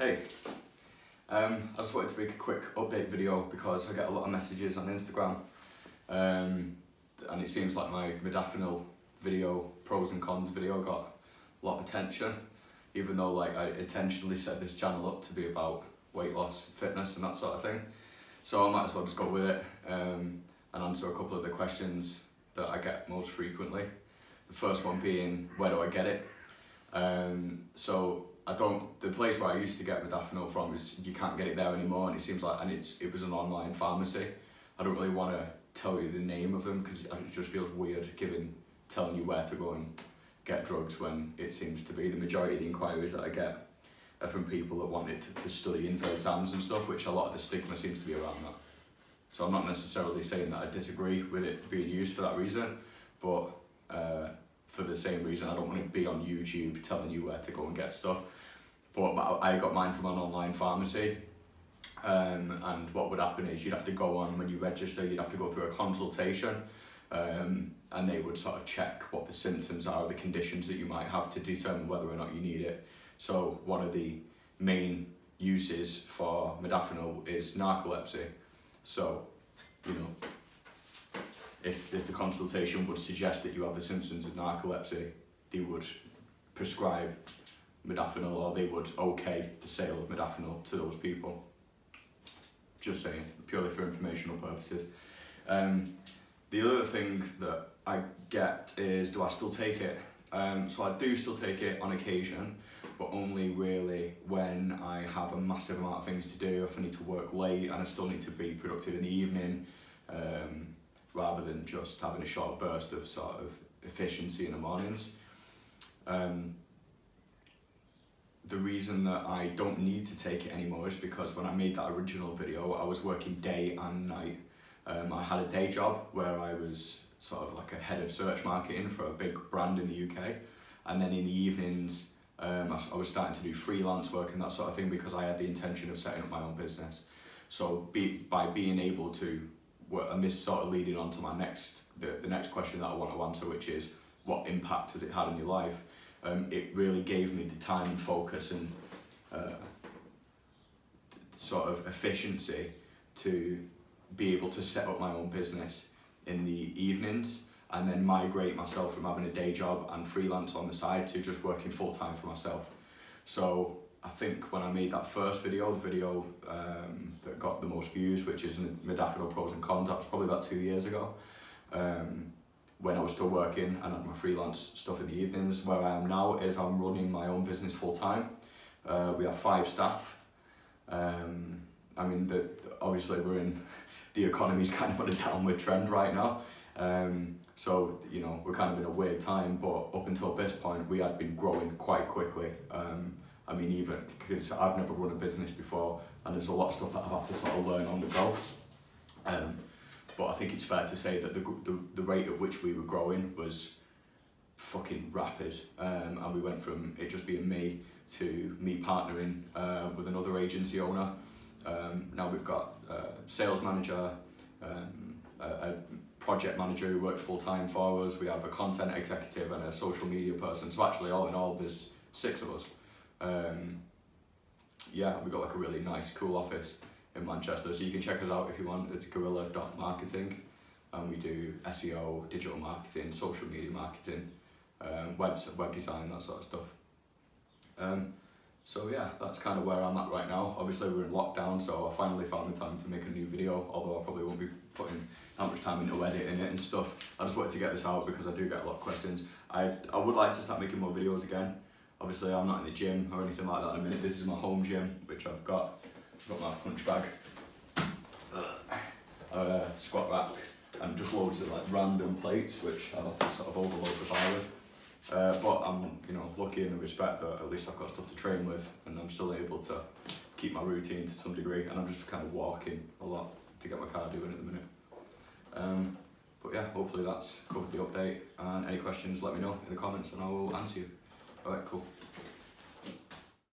Hey, um, I just wanted to make a quick update video because I get a lot of messages on Instagram um, and it seems like my modafinil video, pros and cons video got a lot of attention even though like I intentionally set this channel up to be about weight loss, fitness and that sort of thing. So I might as well just go with it um, and answer a couple of the questions that I get most frequently. The first one being, where do I get it? Um, so I don't. The place where I used to get modafinil from is you can't get it there anymore, and it seems like and it's it was an online pharmacy. I don't really want to tell you the name of them because it just feels weird giving telling you where to go and get drugs when it seems to be the majority of the inquiries that I get are from people that want it to, for studying for exams and stuff, which a lot of the stigma seems to be around that. So I'm not necessarily saying that I disagree with it being used for that reason, but uh, for the same reason, I don't want to be on YouTube telling you where to go and get stuff. But I got mine from an online pharmacy. Um, and what would happen is you'd have to go on when you register, you'd have to go through a consultation um, and they would sort of check what the symptoms are, the conditions that you might have to determine whether or not you need it. So one of the main uses for modafinil is narcolepsy. So, you know, if, if the consultation would suggest that you have the symptoms of narcolepsy, they would prescribe modafinil or they would okay the sale of modafinil to those people. Just saying, purely for informational purposes. Um, the other thing that I get is, do I still take it? Um, so I do still take it on occasion, but only really when I have a massive amount of things to do, if I need to work late and I still need to be productive in the evening, um, rather than just having a short burst of sort of efficiency in the mornings. Um, the reason that I don't need to take it anymore is because when I made that original video, I was working day and night. Um, I had a day job where I was sort of like a head of search marketing for a big brand in the UK. And then in the evenings, um, I, I was starting to do freelance work and that sort of thing because I had the intention of setting up my own business. So be, by being able to and this sort of leading on to my next, the, the next question that I want to answer, which is what impact has it had on your life? Um, it really gave me the time and focus and uh, sort of efficiency to be able to set up my own business in the evenings and then migrate myself from having a day job and freelance on the side to just working full time for myself. So I think when I made that first video, the video um, that got the most views, which is Modafinil Pros and Cons, that was probably about two years ago, um, when I was still working and had my freelance stuff in the evenings. Where I am now is I'm running my own business full time. Uh, we have five staff. Um, I mean, the, obviously we're in the economy's kind of on a downward trend right now. Um, so, you know, we're kind of in a weird time, but up until this point, we had been growing quite quickly. Um, I mean, even because I've never run a business before, and there's a lot of stuff that I've had to sort of learn on the go. Um, but I think it's fair to say that the, the, the rate at which we were growing was fucking rapid. Um, and we went from it just being me to me partnering uh, with another agency owner um, now we've got a sales manager, um, a, a, project manager who works full time for us. We have a content executive and a social media person. So actually, all in all, there's six of us. Um, yeah, we've got like a really nice, cool office in Manchester. So you can check us out if you want. It's gorilla.marketing. And we do SEO, digital marketing, social media marketing, um, web, web design, that sort of stuff. Um, so yeah, that's kind of where I'm at right now. Obviously we're in lockdown, so I finally found the time to make a new video, although I probably won't be putting that much time into editing it and stuff. I just wanted to get this out because I do get a lot of questions. I, I would like to start making more videos again. Obviously I'm not in the gym or anything like that in a minute. This is my home gym, which I've got. I've got my punch bag, a squat rack, and just loads of like random plates, which I like to sort of overload the bar with. Uh, but I'm, you know, lucky in the respect that at least I've got stuff to train with, and I'm still able to keep my routine to some degree. And I'm just kind of walking a lot to get my cardio in at the minute. Um, but yeah, hopefully that's covered the update. And any questions, let me know in the comments, and I will answer you. All right, cool.